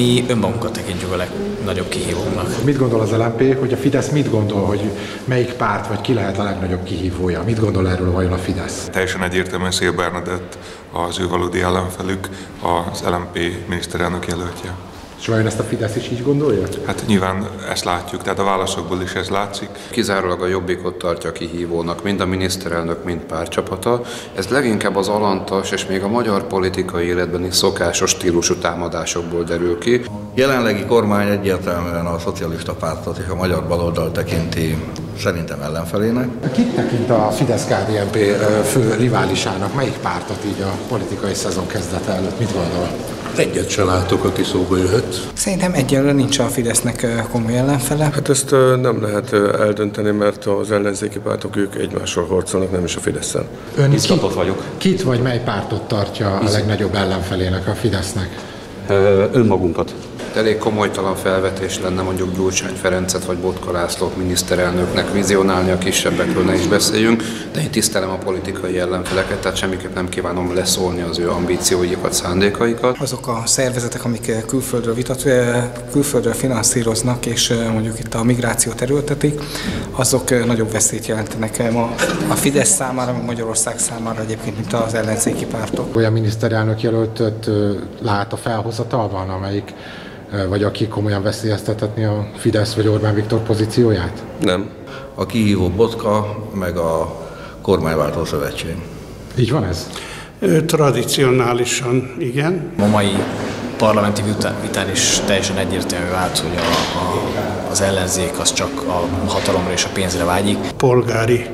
mi önmagunkat tekintjük a legnagyobb kihívónak. Mit gondol az LMP, hogy a Fidesz mit gondol, hogy melyik párt vagy ki lehet a legnagyobb kihívója? Mit gondol erről vajon a Fidesz? Teljesen egyértelműen Szél Bernadett az ő valódi ellenfelük, az LMP miniszterelnök jelöltje. És vajon ezt a Fidesz is így gondolja? Hát nyilván ezt látjuk, tehát a válaszokból is ez látszik. Kizárólag a Jobbikot tartja kihívónak, mind a miniszterelnök, mind párcsapata. Ez leginkább az alantas és még a magyar politikai életben is szokásos stílusú támadásokból derül ki. Jelenlegi kormány egyértelműen a szocialista pártot és a magyar baloldal tekinti szerintem ellenfelének. Kit tekint a Fidesz-KDNP fő riválisának? Melyik pártot így a politikai szezon kezdete előtt? Mit gondol? Egyet se látok, aki szóba jöhet. Szerintem egyelőre nincs a Fidesznek komoly ellenfele. Hát ezt nem lehet eldönteni, mert az ellenzéki pártok ők egymással harcolnak, nem is a Fideszen. Ön kit, vagyok. Kit vagy mely pártot tartja a legnagyobb ellenfelének a Fidesznek? Önmagunkat elég komolytalan felvetés lenne mondjuk Gyurcsány Ferencet vagy Botka Lászlót miniszterelnöknek vizionálni, a kisebbekről ne is beszéljünk, de én tisztelem a politikai ellenfeleket, tehát semmiképp nem kívánom leszólni az ő ambícióikat, szándékaikat. Azok a szervezetek, amik külföldről, vitat, külföldről finanszíroznak, és mondjuk itt a migrációt terültetik, azok nagyobb veszélyt jelentenek ma a Fidesz számára, meg Magyarország számára egyébként, mint az ellenzéki pártok. Olyan miniszterelnök jelöltet lát a felhozatalban, amelyik vagy aki komolyan veszélyeztethetni a Fidesz vagy Orbán Viktor pozícióját? Nem. A kihívó Botka, meg a kormányváltó szövetség. Így van ez? Tradicionálisan, igen. A mai parlamenti vitán is teljesen egyértelmű vált, hogy a, a, az ellenzék az csak a hatalomra és a pénzre vágyik. Polgári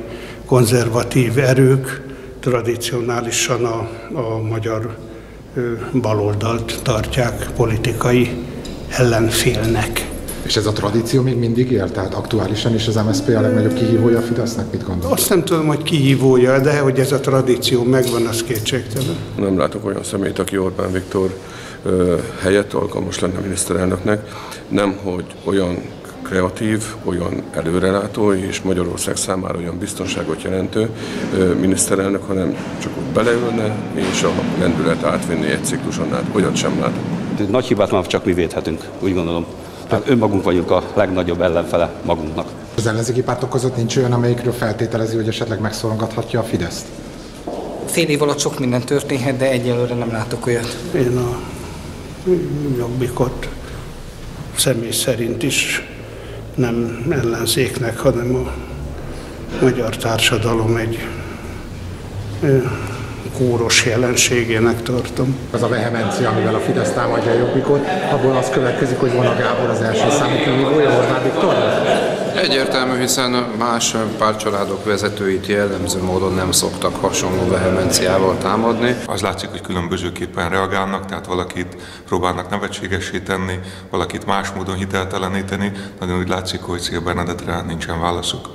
konzervatív erők tradicionálisan a, a magyar baloldalt tartják politikai ellenfélnek. És ez a tradíció még mindig él? Tehát aktuálisan is az MSZP a legnagyobb kihívója a Fidesznek? Mit gondol? Azt nem tudom, hogy kihívója, de hogy ez a tradíció megvan, az kétségtelen. Nem látok olyan személyt, aki Orbán Viktor ö, helyett alkalmas lenne miniszterelnöknek. Nem, hogy olyan kreatív, olyan előrelátó és Magyarország számára olyan biztonságot jelentő ö, miniszterelnök, hanem csak úgy beleülne és a lendület átvinni egy cikluson át. Olyat sem látok nagy hibát már csak mi védhetünk, úgy gondolom. Tehát önmagunk vagyunk a legnagyobb ellenfele magunknak. Az ellenzéki pártok között nincs olyan, amelyikről feltételezi, hogy esetleg megszorongathatja a Fideszt? Fél év alatt sok minden történhet, de egyelőre nem látok olyat. Én a jobbikot személy szerint is nem ellenzéknek, hanem a magyar társadalom egy kóros jelenségének tartom. Az a vehemencia, amivel a Fidesz támadja a jobbikot, abból az következik, hogy a Gábor az első számú kihívója Orbán Viktor? Egyértelmű, hiszen más párcsaládok vezetőit jellemző módon nem szoktak hasonló vehemenciával támadni. Az látszik, hogy különbözőképpen reagálnak, tehát valakit próbálnak nevetségessé tenni, valakit más módon hitelteleníteni. Nagyon úgy látszik, hogy Szél Bernadettre nincsen válaszuk.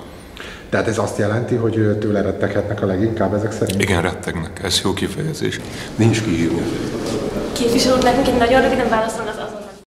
Tehát ez azt jelenti, hogy tőle retteghetnek a leginkább ezek szerint? Igen, rettegnek. Ez jó kifejezés. Nincs kihívó. Képviselő nekünk egy nagyon röviden válaszol az